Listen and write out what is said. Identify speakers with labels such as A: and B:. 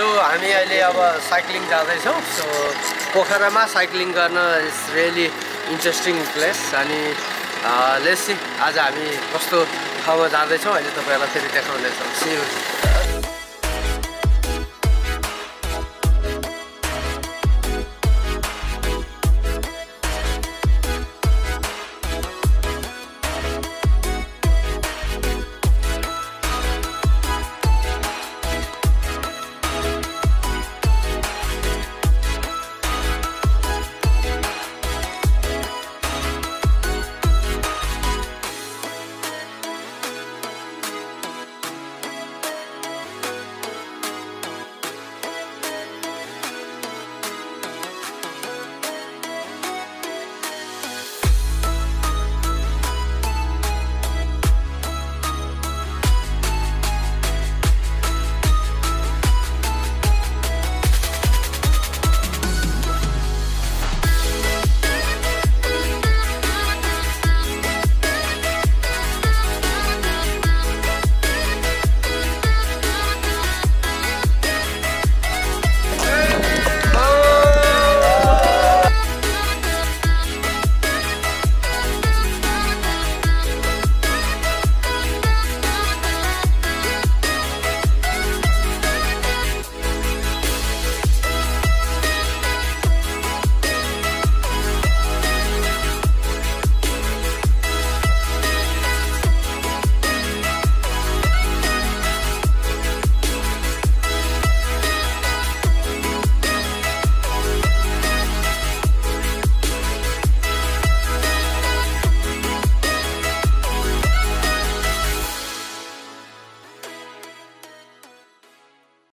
A: So हामी अहिले अब साइक्लिङ जाँदैछौँ। सो पोखरामा साइक्लिङ गर्न इट्स रियली इन्ट्रेस्टिङ प्लेस अनि लेसी आज हामी कस्तो ठाउँमा जाँदैछौँ अहिले तपाईँहरूलाई फेरि देखाउँदैछौँ सिउ